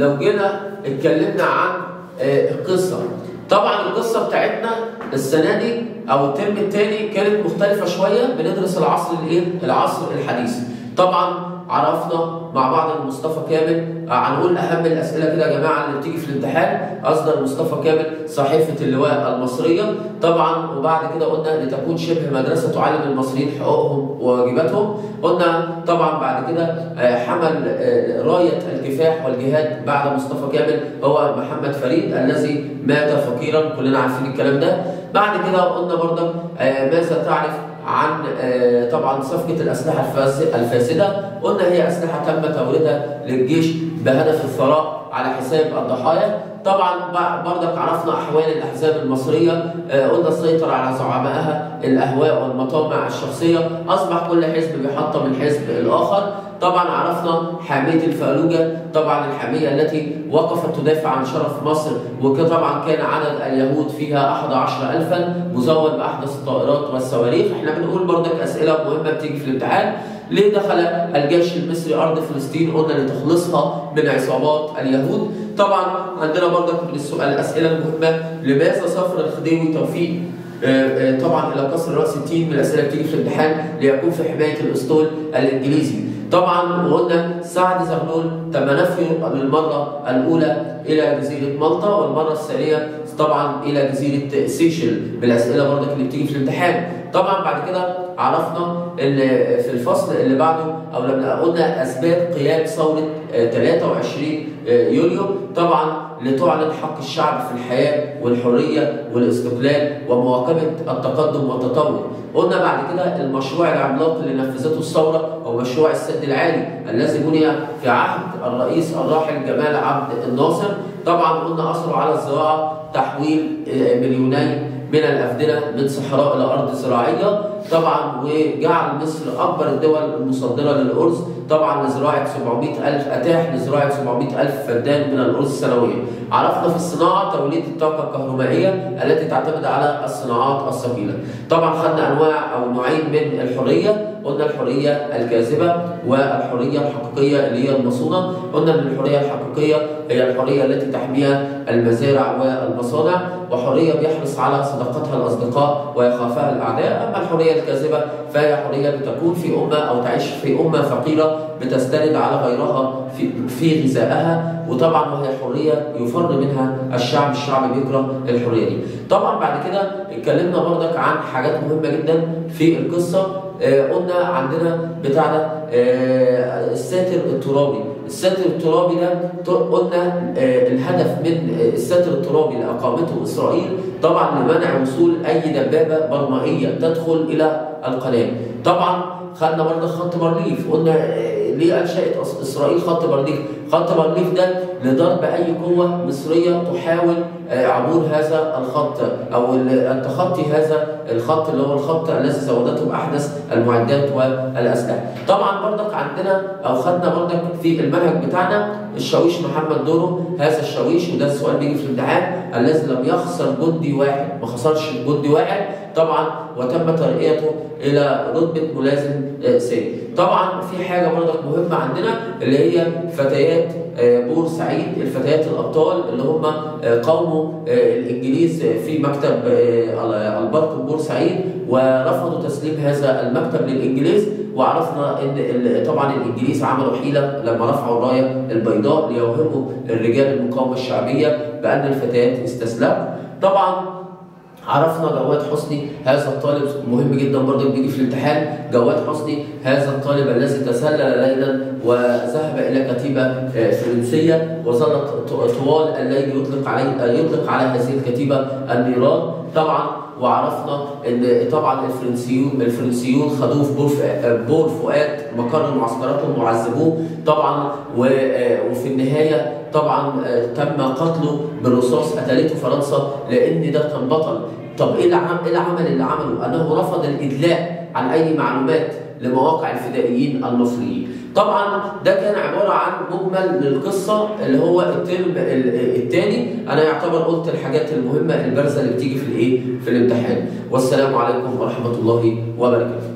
لو جينا اتكلمنا عن آه، القصة. طبعا القصة بتاعتنا السنة دي أو الترم الثاني كانت مختلفة شوية بندرس العصر الإيه؟ العصر الحديث. طبعا عرفنا مع بعض إن مصطفى كامل آه، هنقول أهم الأسئلة كده يا جماعة اللي بتيجي في الامتحان. اصدر مصطفى كامل صحيفة اللواء المصرية. طبعا وبعد كده قلنا لتكون شبه مدرسة تعلم المصريين حقوقهم وواجباتهم. قلنا طبعا بعد كده آه، حمل آه، راية الكفاح والجهاد بعد مصطفى كامل هو محمد فريد الذي مات فقيرا. كلنا عارفين الكلام ده. بعد كده قلنا برضك ماذا تعرف عن آه، طبعا صفقة الأسلحة الفاس- الفاسدة. قلنا هي أسلحة تم توريدها للجيش بهدف الثراء على حساب الضحايا. طبعا برضك عرفنا أحوال الأحزاب المصرية آه، قلنا السيطرة على زعمائها الأهواء والمطامع الشخصية. أصبح كل حزب بيحطم الحزب الآخر. طبعا عرفنا حامية الفالوجة طبعا الحامية التي وقفت تدافع عن شرف مصر وطبعا كان عدد اليهود فيها 11000 مزود بأحدث الطائرات والصواريخ. إحنا بنقول برضك أسئلة مهمة بتيجي في الامتحان. ليه دخل الجيش المصري أرض فلسطين؟ قلنا لتخلصها من عصابات اليهود. طبعا عندنا برضك من السؤال الأسئلة المهمة لماذا سافر الخديوي توفيق؟ آه، آه، طبعا إلى قصر رأس التين من الأسئلة بتيجي في الامتحان ليكون في حماية الاسطول الإنجليزي. طبعا وقلنا سعد زغلول تم نفيه للمره الأولى إلى جزيرة مالطا والمرة الثانية طبعا إلى جزيرة سيشل من الاسئله برضك اللي بتيجي في الامتحان. طبعا بعد كده عرفنا إن في الفصل اللي بعده أو لما قلنا اسباب قيام ثورة آه، 23 آه، يوليو طبعا لتعلن حق الشعب في الحياة والحرية والاستقلال ومواكبة التقدم والتطور. قلنا بعد كده المشروع العملاق اللي نفذته الثورة هو مشروع السد العالي الذي بني في عهد الرئيس الراحل جمال عبد الناصر. طبعا قلنا اثره على الزراعة تحويل مليوني من الأفدنة من صحراء إلى أرض زراعية طبعا وجعل مصر أكبر الدول المصدرة للارز طبعا لزراعة 700 ألف أتاح لزراعة 700 ألف فدان من الارز سنويا عرفنا في الصناعة توليد الطاقة الكهربائيه التي تعتمد على الصناعات الثقيله طبعا خدنا أنواع أو نوعين من الحرية. قلنا الحرية الكاذبة والحرية الحقيقية اللي هي المصونة. قلنا إن الحرية الحقيقية هي الحرية التي تحميها المزارع والمصانع. وحرية بيحرص على صداقتها الأصدقاء ويخافها الأعداء. أما الحرية الكاذبة فهي حرية بتكون في أمة أو تعيش في أمة فقيرة بتستند على غيرها في في غذائها وطبعا وهي حرية يفر منها الشعب الشعب بيكره الحرية دي. طبعا بعد كده اتكلمنا برضك عن حاجات مهمة جدا في القصة. آه قلنا عندنا بتاع ده آه الساتر الترابي. الساتر الترابي ده قلنا آه الهدف من آه، الساتر الترابي اللي اقامته إسرائيل. طبعا لمنع وصول أي دبابة برمائية تدخل إلى القناة. طبعا خدنا برضه خط بارليف قلنا آه، ليه أنشأت إسرائيل خط بارليف خط بارليف ده لضرب أي قوة مصرية تحاول آه، عبور هذا الخط أو ال- التخطي هذا الخط اللي هو الخط الذي زودته باحدث المعدات والأسلحة. طبعا برضك عندنا أو خدنا برضك في المنهج بتاعنا الشاويش محمد دورو هذا الشاويش وده السؤال بيجي في الامتحان الذي لم يخسر جندي واحد ما خسرش جندي واحد طبعا وتم ترقيته إلى رتبة ملازم آه، ثاني. طبعا في حاجة برضك مهمة عندنا اللي هي فتيات آه، بورسعيد الفتيات الأبطال اللي هم آه، قاوموا آه، الإنجليز في مكتب البرق بورسعيد ورفضوا تسليم هذا المكتب للإنجليز وعرفنا إن طبعا الإنجليز عملوا حيلة لما رفعوا الراية البيضاء ليوهموا الرجال المقاومة الشعبية بأن الفتيات استسلموا. طبعا عرفنا جواد حسني هذا الطالب مهم جدا برضه بيجي في الامتحان. جواد حسني هذا الطالب الذي تسلل ليلا وذهب إلى كتيبة آه، فرنسية وظل طوال الليل يطلق عليه آه، يطلق على هذه الكتيبة النيران طبعا وعرفنا إن طبعا الفرنسيون الفرنسيون خدوه في بور ف- بور فؤاد مقر معسكراتهم وعذبوه. طبعا آه، وفي النهاية طبعا آه، تم قتله بالرصاص قتلته فرنسا لأن ده كان بطل. طب إيه إيه العمل اللي عمله؟ أنه رفض الإدلاء عن أي معلومات لمواقع الفدائيين المصريين. طبعا ده كان عبارة عن مجمل للقصة اللي هو الترم الثاني أنا يعتبر قلت الحاجات المهمة البارزه اللي بتيجي في الإيه؟ في الامتحان. والسلام عليكم ورحمة الله وبركاته.